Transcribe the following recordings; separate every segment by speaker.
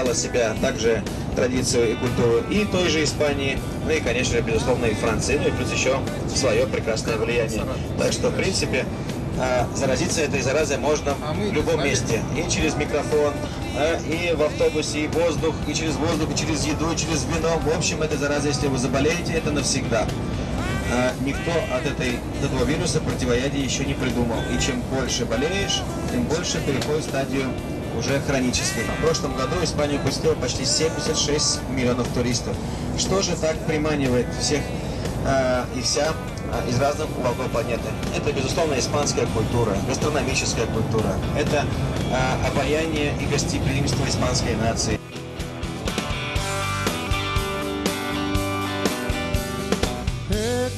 Speaker 1: впитала в себя также традицию и культуру и той же Испании, ну и, конечно же, безусловно, и Франции, ну и плюс еще свое прекрасное влияние. Так что, в принципе, а, заразиться этой заразой можно в любом месте. И через микрофон, а, и в автобусе, и воздух, и через воздух, и через еду, и через вино. В общем, эта зараза, если вы заболеете, это навсегда. А, Никто от этой, от этого вируса противоядия еще не придумал. И чем больше болеешь, тем больше переходит в стадию уже хронической. В прошлом году Испанию посетило почти 76 миллионов туристов. Что же так приманивает всех а, и вся а, из разных уголков планеты? Это, безусловно, испанская культура, гастрономическая культура. Это а, обаяние и гостеприимство испанской нации.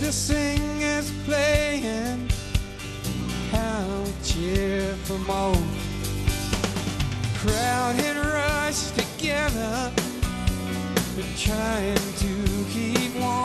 Speaker 2: The singers playing. Crowd had rushed together, trying to keep warm.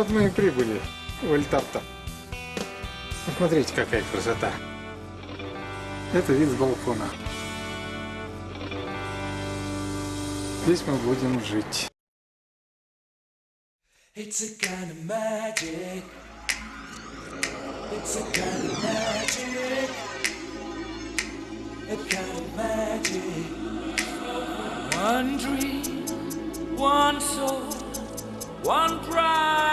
Speaker 3: Вот мы и прибыли в Эльтарта. Посмотрите, какая красота. Это вид с балкона. Здесь мы будем жить.
Speaker 2: One soul, one prize,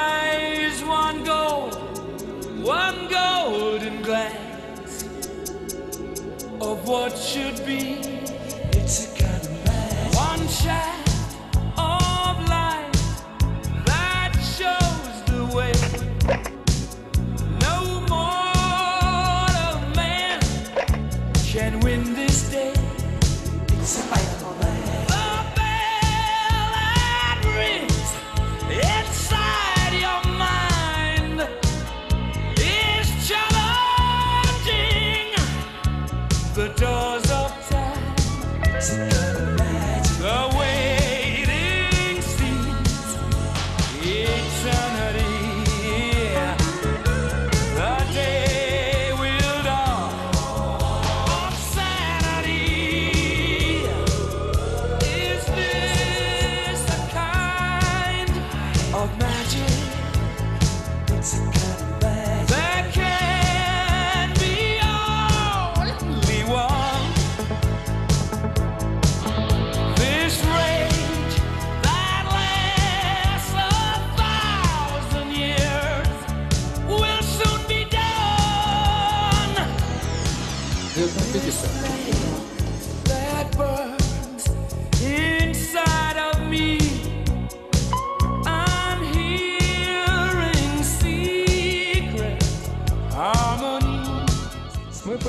Speaker 2: of what should be. The doors of time.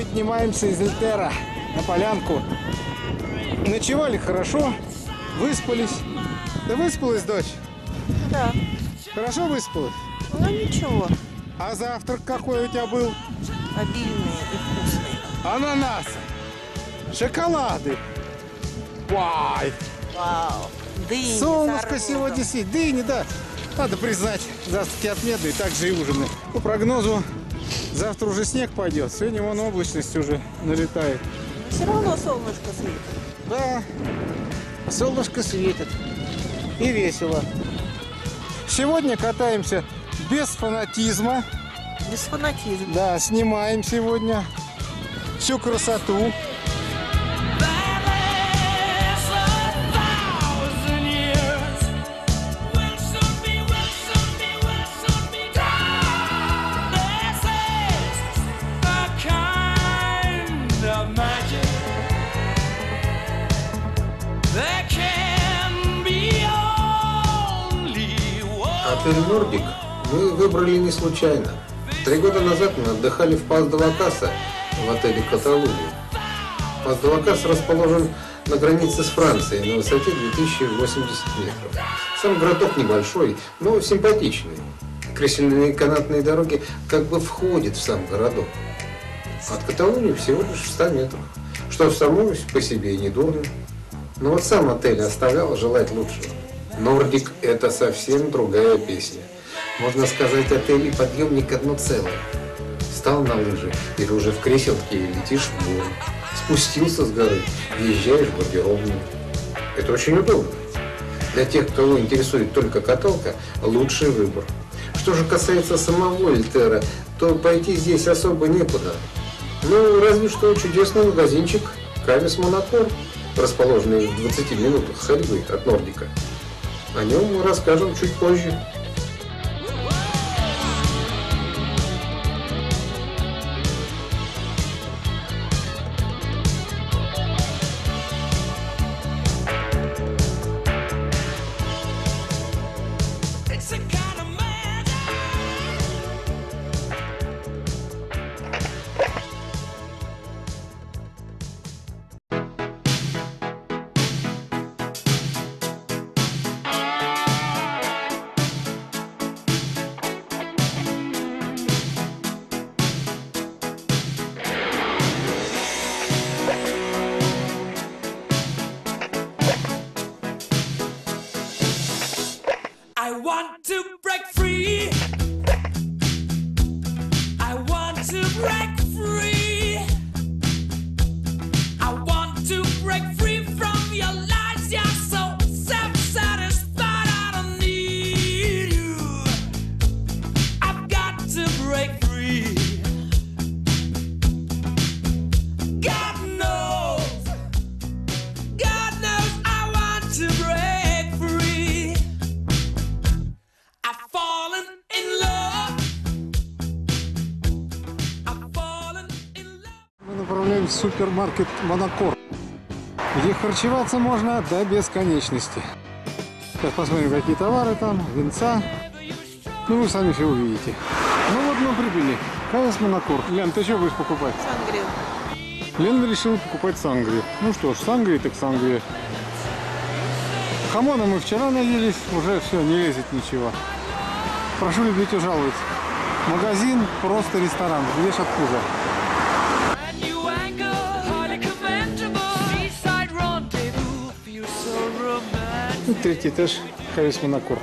Speaker 3: Поднимаемся из Эльтера на полянку. Ночевали хорошо, выспались. Ты выспалась, дочь?
Speaker 4: Да.
Speaker 3: Хорошо выспалась?
Speaker 4: Ну ничего,
Speaker 3: А завтрак какой у тебя был?
Speaker 4: обильные и вкусные.
Speaker 3: Ананасы, шоколады. Вай!
Speaker 4: Вау. Дыни,
Speaker 3: Солнышко сегодня сидит. Дыни, да. Надо признать, завтраки отменные, также и ужины. По прогнозу, завтра уже снег пойдет. Сегодня вон облачность уже налетает.
Speaker 4: Все равно солнышко светит.
Speaker 3: Да, солнышко светит. И весело. Сегодня катаемся без фанатизма.
Speaker 4: Без фанатизма.
Speaker 3: Да, снимаем сегодня всю красоту.
Speaker 5: Отель «Нордик» мы выбрали не случайно. Три года назад мы отдыхали в пас Лакаса в отеле «Каталуния». Пас Лакас расположен на границе с Францией на высоте 2080 метров. Сам городок небольшой, но симпатичный. Кресельные канатные дороги как бы входят в сам городок. От Каталонии всего лишь в 100 метрах, что само по себе и не дурно. Но вот сам отель оставлял желать лучшего. Нордик – это совсем другая песня. Можно сказать, отель и подъемник одно целое. Встал на лыжи или уже в креселке и летишь в гору. Спустился с горы, въезжаешь в гардеробную. Это очень удобно. Для тех, кого интересует только каталка, лучший выбор. Что же касается самого Эльтера, то пойти здесь особо некуда. Ну, разве что чудесный магазинчик Кавис Монакор, расположенный в 20 минутах ходьбы от Нордика. О нем мы расскажем чуть позже.
Speaker 3: Супермаркет «Монакор», где харчеваться можно до бесконечности. Сейчас посмотрим, какие товары там, венца. Ну, вы сами все увидите. Ну вот мы прибыли. Кавес Монакор. Лен, ты что будешь покупать?
Speaker 4: Сангрию.
Speaker 3: Лена решила покупать сангрию. Ну что ж, сангрия так сангрия. Хамона мы вчера наелись, уже все, не лезет ничего. Прошу любить и жаловать. Магазин просто ресторан, ешь от третий этаж, Кавес Монакор.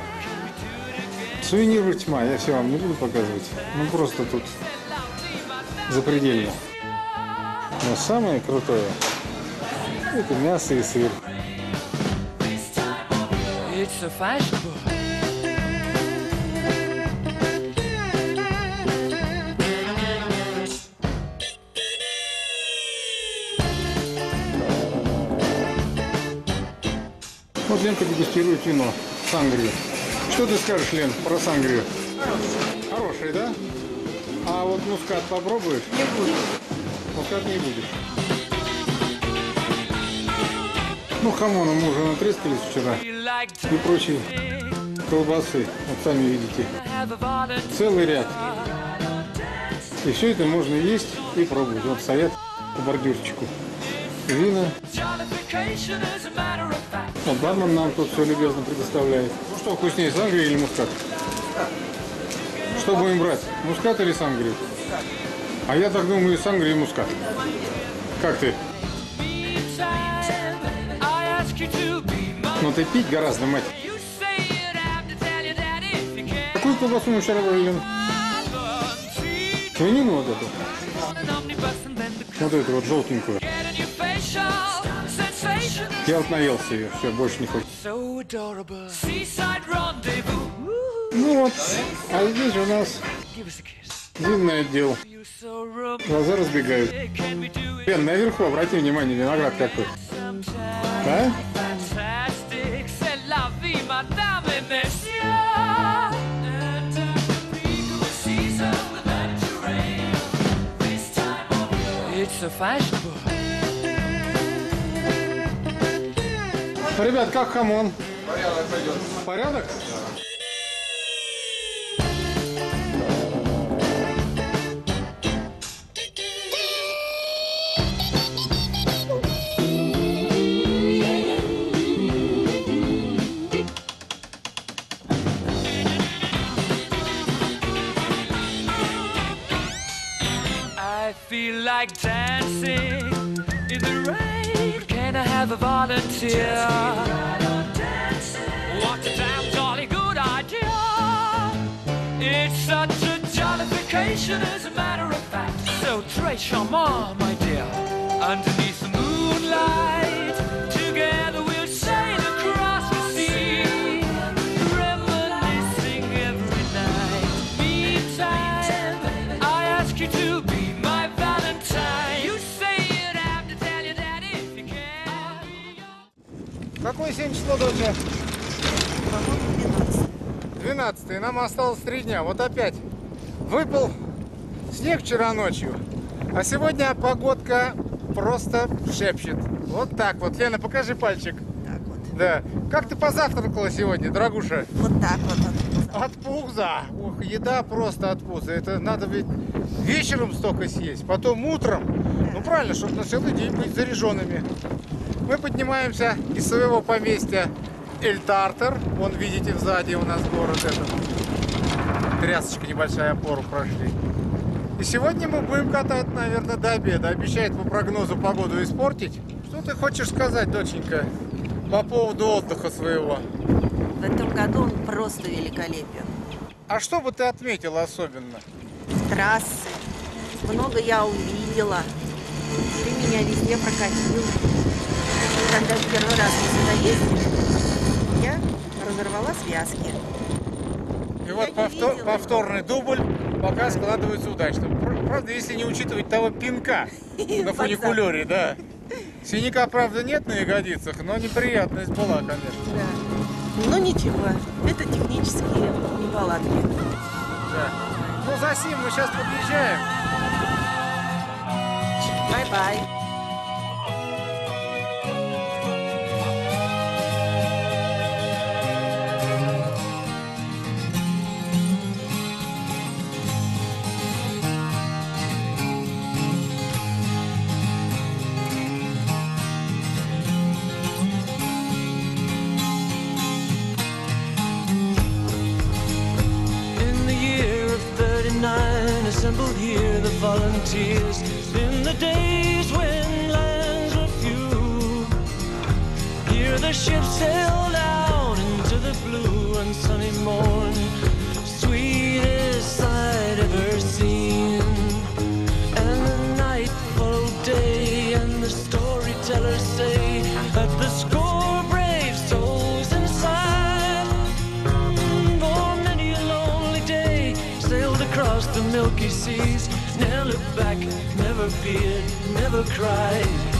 Speaker 3: Сувениров тьма, я все вам не буду показывать. Ну просто тут запредельно. Но самое крутое это мясо и сыр.
Speaker 2: It's so fashionable.
Speaker 3: Ленка дегустирует вино, сангрию. Что ты скажешь, Лен, про сангрию? Хороший, да? А вот мускат попробуешь? Не буду. Мускат не будешь. Ну, хамона мы уже натрескались вчера. И прочие колбасы. Вот сами видите. Целый ряд. И все это можно есть и пробовать. Вот стоят по бордюрчику. Вина.
Speaker 2: Fact.
Speaker 3: Вот бармен нам тут все любезно предоставляет. Ну что вкуснее, сангрия или мускат? Что будем брать? Мускат или сангрию? А я так думаю, сангрия, и мускат. Как ты?
Speaker 2: My.
Speaker 3: Ну ты пить гораздо, мать. Какую колбасу мы вчера?
Speaker 2: Treat
Speaker 3: Свинину вот эту. Вот эту вот желтенькую. Я вот наелся ее, все, больше не.
Speaker 2: So rendezvous.
Speaker 3: Ну вот, а здесь у нас отдел.
Speaker 2: So romantic.
Speaker 3: Глаза разбегают. Лен, наверху обрати внимание, виноград какой.
Speaker 2: sometime?
Speaker 3: А?
Speaker 2: Fantastic. C'est
Speaker 3: Ребят, как хамон? Порядок пойдет. Порядок?
Speaker 6: I feel like dancing A volunteer? What a damn jolly good idea! It's such a jollification, as a matter of fact. So très charmant, my dear. Underneath the moonlight,
Speaker 3: Какое сегодня число, доча?
Speaker 4: По-моему, 12.
Speaker 3: 12 Нам осталось три дня. Вот опять выпал снег вчера ночью. А сегодня погодка просто шепчет. Вот так вот. Лена, покажи пальчик.
Speaker 4: Так вот.
Speaker 3: Да. Как ты позавтракала сегодня, дорогуша?
Speaker 4: Вот так вот. вот.
Speaker 3: От пуза. Ох, еда просто от пуза. Это надо ведь вечером столько съесть, потом утром. Ну правильно, чтобы на целый день быть заряженными. Мы поднимаемся из своего поместья Эль Тартер. Вон, видите, сзади у нас город этот. Трясочка небольшая, опору прошли. И сегодня мы будем катать, наверное, до обеда. Обещает по прогнозу погоду испортить. Что ты хочешь сказать, доченька, по поводу отдыха своего?
Speaker 4: В этом году он просто великолепен.
Speaker 3: А что бы ты отметила особенно?
Speaker 4: Трассы. Много я увидела. Ты меня везде прокатил. Когда в первый раз мы сюда ездили, я разорвала связки.
Speaker 3: И вот повтор-
Speaker 4: видела.
Speaker 3: повторный дубль пока складывается удачно. Пр- Правда, если не учитывать того пинка на фуникулере, да. Синяка, правда, нет на ягодицах, но неприятность была, конечно.
Speaker 4: Да. Но ничего, это технические неполадки.
Speaker 3: Да. Ну, за сим мы сейчас подъезжаем.
Speaker 4: Bye-bye.
Speaker 6: Volunteers. In the days when lands were few, here the ships sailed out never feared never cried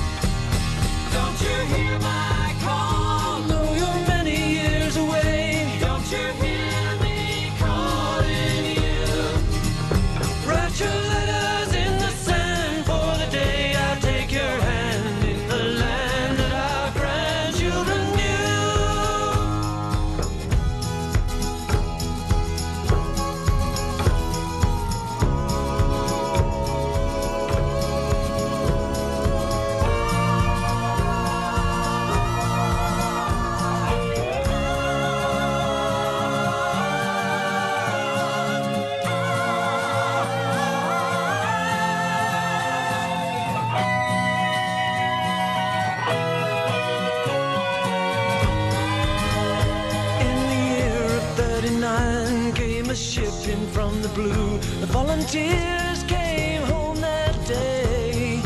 Speaker 6: in from the blue. The volunteers came home that day.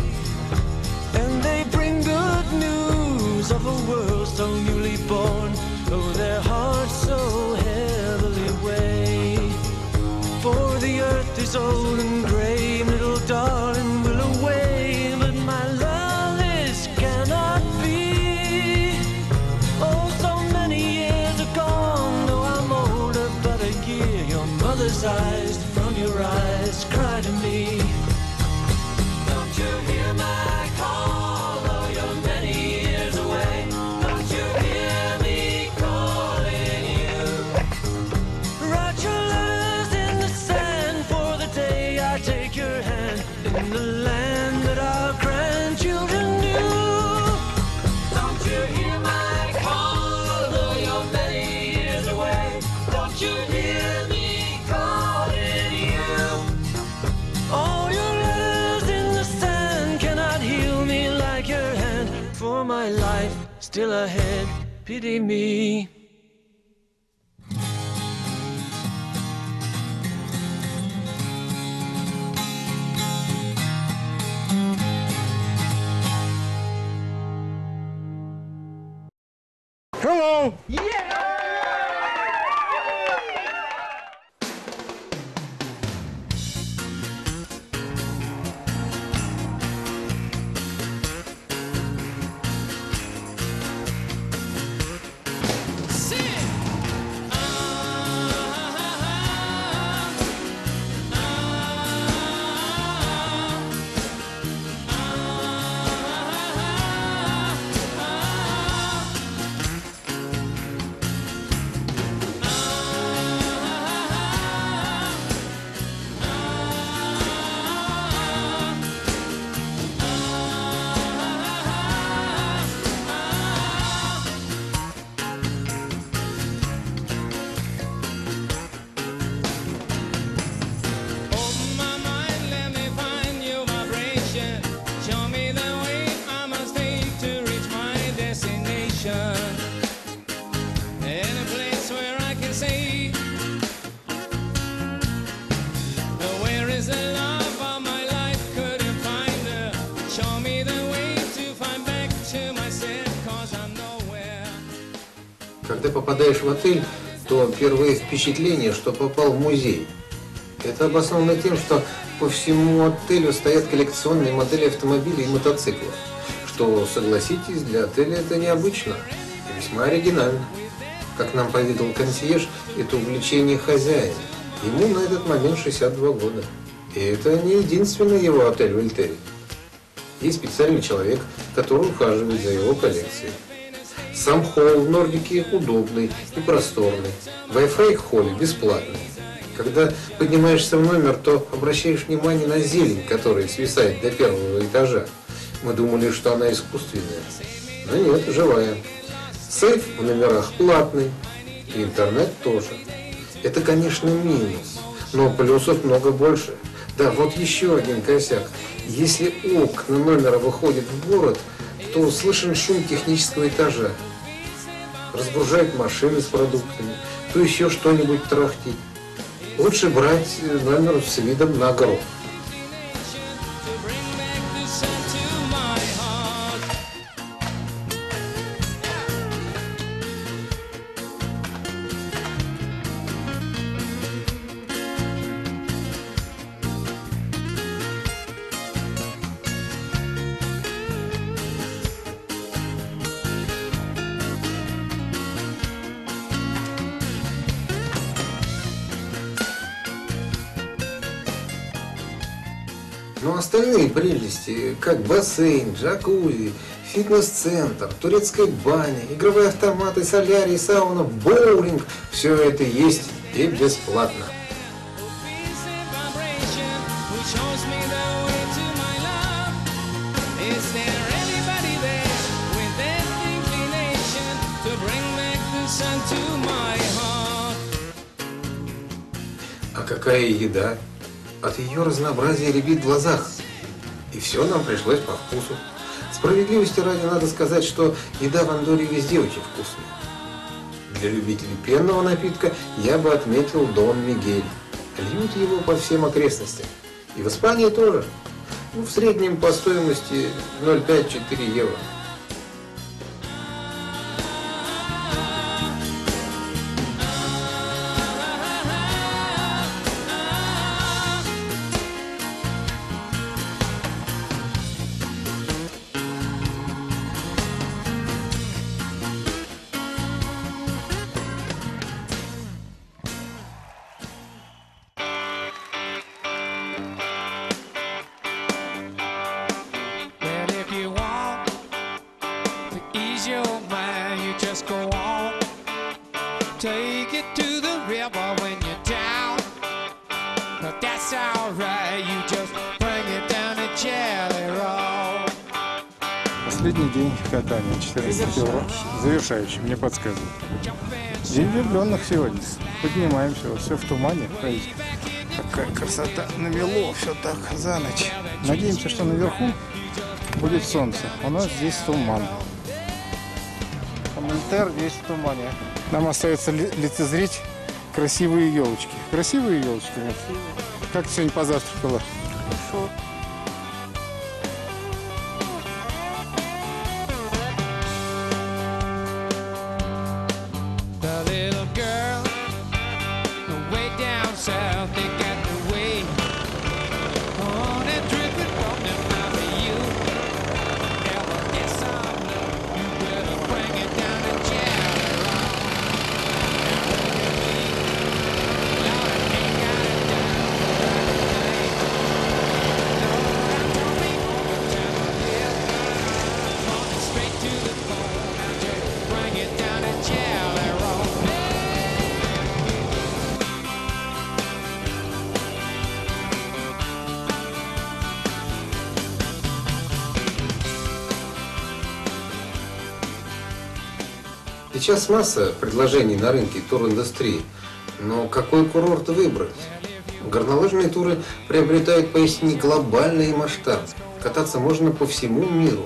Speaker 6: And they bring good news of a world so newly born. Oh, their hearts so heavily weigh. For the earth is old
Speaker 2: still ahead. Pity me.
Speaker 3: Hello!
Speaker 5: Когда попадаешь в отель, то первое впечатление, что попал в музей. Это обосновано тем, что по всему отелю стоят коллекционные модели автомобилей и мотоциклов. Что, согласитесь, для отеля это необычно и весьма оригинально. Как нам поведал консьерж, это увлечение хозяина. Ему на этот момент 62 года. И это не единственный его отель в Эльтере. Есть специальный человек, который ухаживает за его коллекцией. Сам холл в Нордике удобный и просторный. Wi-Fi в холле бесплатный. Когда поднимаешься в номер, то обращаешь внимание на зелень, которая свисает до первого этажа. Мы думали, что она искусственная. Но нет, живая. Сейф в номерах платный. И интернет тоже. Это, конечно, минус. Но плюсов много больше. Да, вот еще один косяк. Если окна номера выходят в город, то слышен шум технического этажа. Разгружают машины с продуктами, то еще что-нибудь трахтит. Лучше брать э, номер с видом на гору. Прелести, как бассейн, джакузи, фитнес-центр, турецкая баня, игровые автоматы, солярий, сауна, боулинг, все это есть и бесплатно. А какая еда? От ее разнообразия рябит в глазах. И все нам пришлось по вкусу. Справедливости ради надо сказать, что еда в Андоре везде очень вкусная. Для любителей пенного напитка я бы отметил Дон Мигель. Льют его по всем окрестностям. И в Испании тоже. Ну, в среднем по стоимости 0,5-4 евро.
Speaker 3: 14 февраля. Завершающий, мне подсказывают. День влюбленных сегодня. Поднимаемся, вот все в тумане. Смотрите, Какая красота. Намело все так за ночь. Надеемся, что наверху будет солнце. У нас здесь туман. Монтер весь в тумане. Нам остается ли- лицезреть красивые елочки. Красивые елочки? нет? Как сегодня позавтракала?
Speaker 4: Хорошо.
Speaker 5: Сейчас масса предложений на рынке туриндустрии, но какой курорт выбрать? Горнолыжные туры приобретают поистине глобальный масштаб. Кататься можно по всему миру.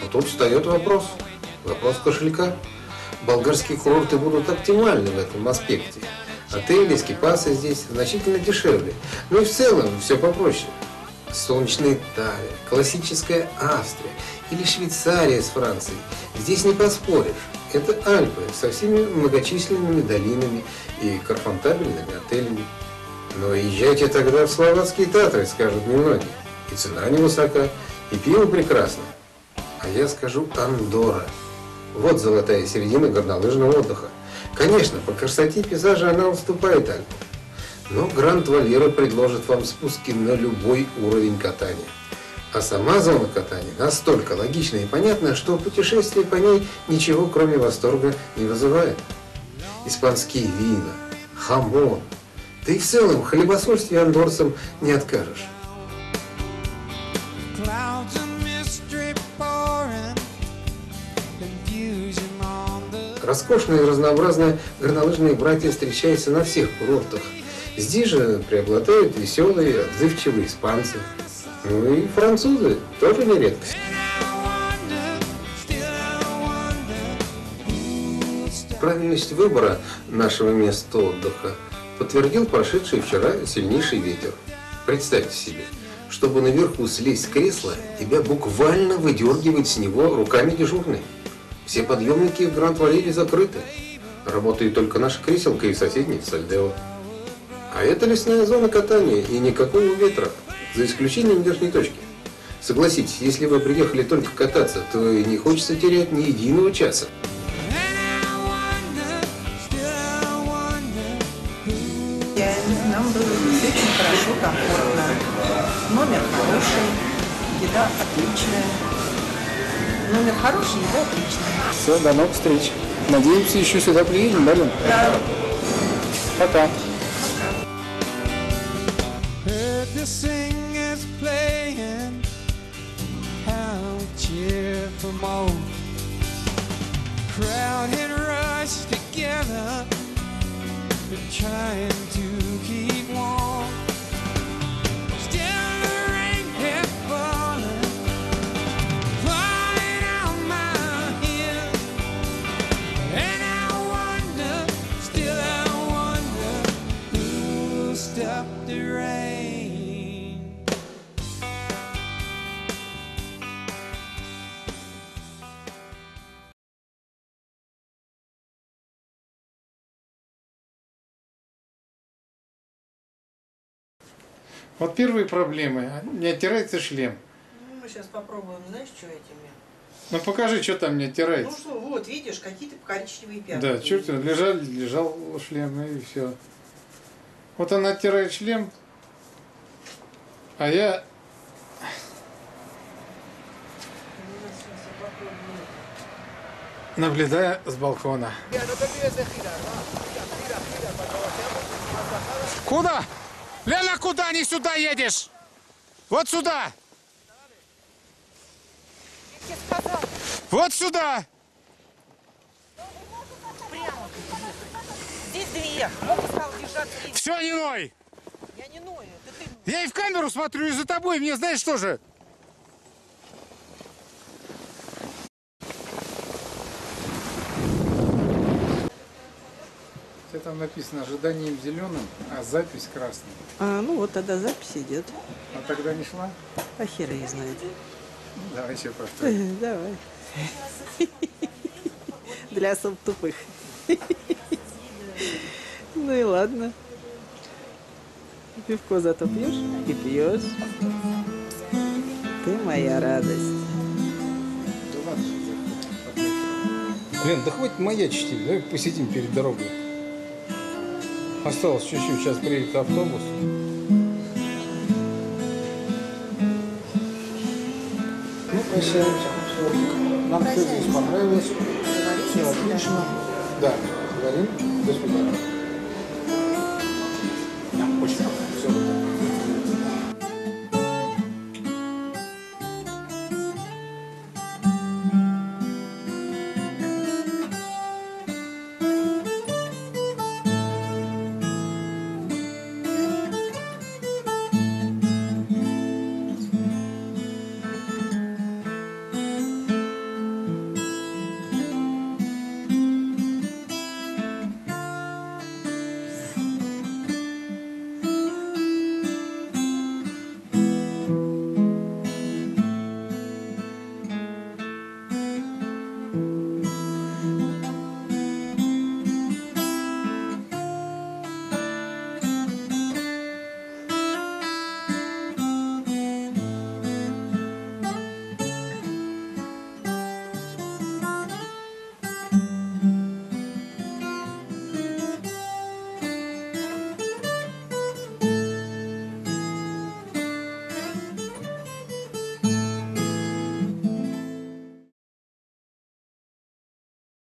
Speaker 5: Но тут встает вопрос. Вопрос кошелька. Болгарские курорты будут оптимальны в этом аспекте. Отели, скипасы здесь значительно дешевле. Ну и в целом все попроще. Солнечная Италия, классическая Австрия или Швейцария с Францией. Здесь не поспоришь. Это Альпы со всеми многочисленными долинами и комфортабельными отелями. Но езжайте тогда в словацкие Татры, скажут немногие. И цена невысока, и пиво прекрасно. А я скажу Андора. Вот золотая середина горнолыжного отдыха. Конечно, по красоте пейзажа она уступает Альпам. Но Гранд Валера предложит вам спуски на любой уровень катания. А сама зона катания настолько логична и понятна, что путешествие по ней ничего кроме восторга не вызывает. Испанские вина, хамон, да и в целом хлебосольствие андорцам не откажешь. Роскошные и разнообразные горнолыжные братья встречаются на всех курортах. Здесь же преобладают веселые, отзывчивые испанцы. Ну и французы тоже не редкость. Правильность выбора нашего места отдыха подтвердил прошедший вчера сильнейший ветер. Представьте себе, чтобы наверху слезть с кресла, тебя буквально выдергивает с него руками дежурный. Все подъемники в Гранд-Валере закрыты. Работает только наша креселка и соседний Сальдео. А это лесная зона катания и никакого ветра, за исключением верхней точки. Согласитесь, если вы приехали только кататься, то и не хочется терять ни единого часа.
Speaker 7: Нам было здесь очень хорошо, комфортно. Номер хороший, еда отличная. Номер хороший, еда отличная.
Speaker 3: Все, до новых встреч. Надеемся, еще сюда приедем, да, Лен?
Speaker 7: Да.
Speaker 3: Пока.
Speaker 8: The singers playing, how we cheer for more. Crowd had rushed together, been trying to keep
Speaker 3: Вот первые проблемы. Не оттирается шлем.
Speaker 7: Ну, мы сейчас попробуем, знаешь, что этими?
Speaker 3: Ну покажи, что там не
Speaker 7: Ну
Speaker 3: оттирается.
Speaker 7: что, вот, видишь, какие-то коричневые пятна.
Speaker 3: Да, черт, лежал, лежал шлем и все. Вот он оттирает шлем, а я наблюдаю с балкона.
Speaker 9: Куда? Лена, куда не сюда едешь? Вот сюда. Вот сюда.
Speaker 7: Здесь две. Мог стал держаться здесь.
Speaker 9: Все, не ной.
Speaker 7: Я не ною, это ты.
Speaker 9: Я и в камеру смотрю, и за тобой. Мне знаешь что же?
Speaker 3: Там написано ожиданием зеленым, а запись красной.
Speaker 7: А, ну вот тогда запись идет.
Speaker 3: А тогда не шла?
Speaker 7: А хер ее знает.
Speaker 3: Давай еще повторим.
Speaker 7: Давай. Для особо тупых. Ну и ладно. Пивко зато пьешь и пьешь. Ты моя радость.
Speaker 3: Да ладно, заходи. Блин, да хватит маячить, давай посидим перед дорогой. Осталось чуть-чуть, сейчас приедет автобус. Ну, прощаемся. Нам все здесь понравилось. Все отлично. Да, говорим. До свидания.